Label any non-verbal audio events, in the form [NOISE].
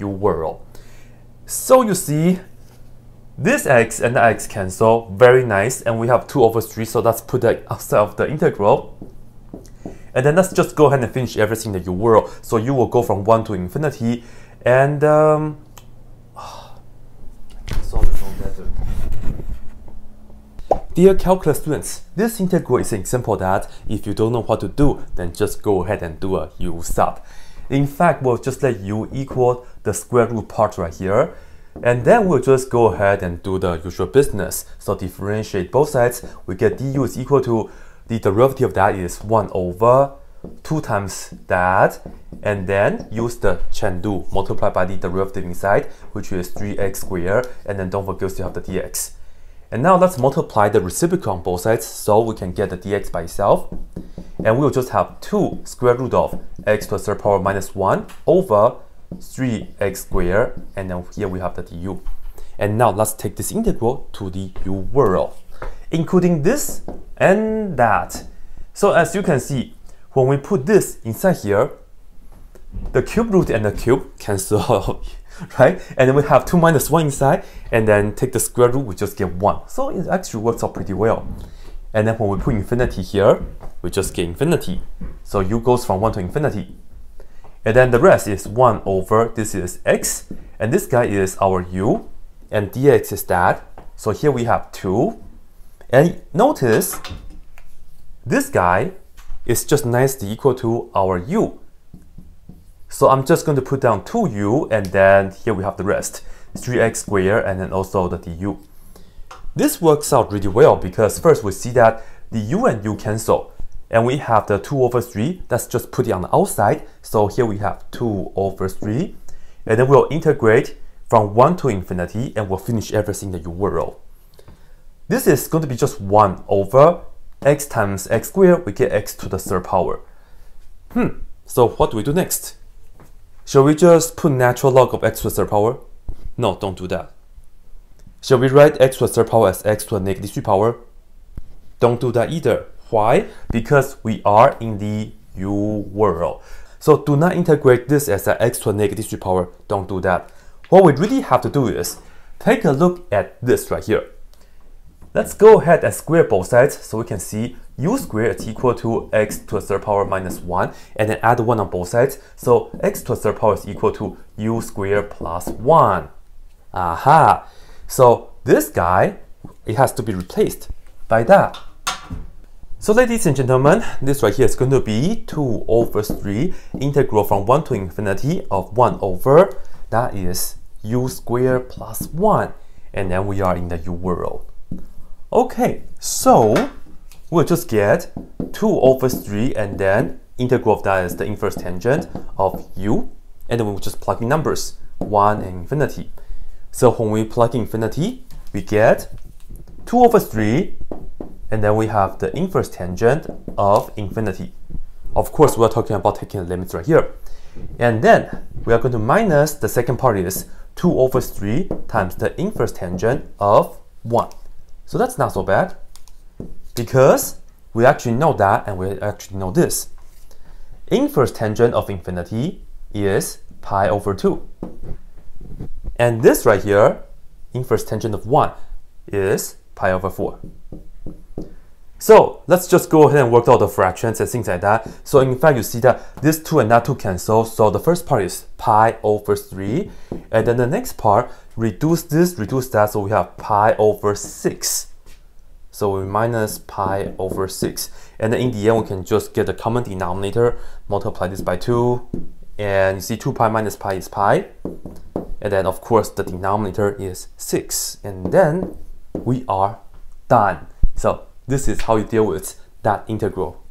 u world. So you see, this x and the x cancel, very nice, and we have 2 over 3, so let's put that outside of the integral. And then let's just go ahead and finish everything that u world. So you will go from 1 to infinity, and um, [SIGHS] Dear calculus students, this integral is an example that if you don't know what to do, then just go ahead and do a u sub. In fact, we'll just let u equal the square root part right here, and then we'll just go ahead and do the usual business. So differentiate both sides, we get du is equal to, the derivative of that is 1 over 2 times that, and then use the chain rule, multiply by the derivative inside, which is 3x squared, and then don't forget to have the dx. And now let's multiply the reciprocal on both sides so we can get the dx by itself. And we'll just have 2 square root of x to the power minus 1 over 3x squared. And then here we have the du. And now let's take this integral to the u world, including this and that. So as you can see, when we put this inside here, the cube root and the cube cancel [LAUGHS] [LAUGHS] right? And then we have 2 minus 1 inside, and then take the square root, we just get 1. So it actually works out pretty well. And then when we put infinity here, we just get infinity. So u goes from 1 to infinity. And then the rest is 1 over, this is x, and this guy is our u, and dx is that. So here we have 2. And notice, this guy is just nicely equal to our u. So I'm just going to put down 2u and then here we have the rest. 3x squared and then also the du. This works out really well because first we see that the u and u cancel and we have the 2 over 3. Let's just put it on the outside. So here we have 2 over 3 and then we'll integrate from 1 to infinity and we'll finish everything that u world. This is going to be just 1 over x times x squared, we get x to the third power. Hmm, so what do we do next? Shall we just put natural log of x to the third power? No, don't do that. Shall we write x to the third power as x to the negative 3 power? Don't do that either. Why? Because we are in the u world. So do not integrate this as a x to the negative 3 power. Don't do that. What we really have to do is take a look at this right here. Let's go ahead and square both sides so we can see u squared is equal to x to the third power minus 1 and then add 1 on both sides. So x to the third power is equal to u squared plus 1. Aha! So this guy, it has to be replaced by that. So ladies and gentlemen, this right here is going to be 2 over 3 integral from 1 to infinity of 1 over, that is u squared plus 1. And then we are in the u world. Okay, so we'll just get 2 over 3 and then integral of that is the inverse tangent of u and then we'll just plug in numbers 1 and infinity. So when we plug in infinity, we get 2 over 3 and then we have the inverse tangent of infinity. Of course, we're talking about taking the limits right here. And then we are going to minus the second part is 2 over 3 times the inverse tangent of 1. So that's not so bad because we actually know that and we actually know this. Inverse tangent of infinity is pi over 2. And this right here, inverse tangent of 1, is pi over 4. So let's just go ahead and work out the fractions and things like that. So in fact, you see that this 2 and that 2 cancel. So the first part is pi over 3. And then the next part, reduce this, reduce that, so we have pi over 6. So we minus pi over 6. And then in the end, we can just get the common denominator, multiply this by 2, and you see 2 pi minus pi is pi. And then, of course, the denominator is 6. And then we are done. So this is how you deal with that integral.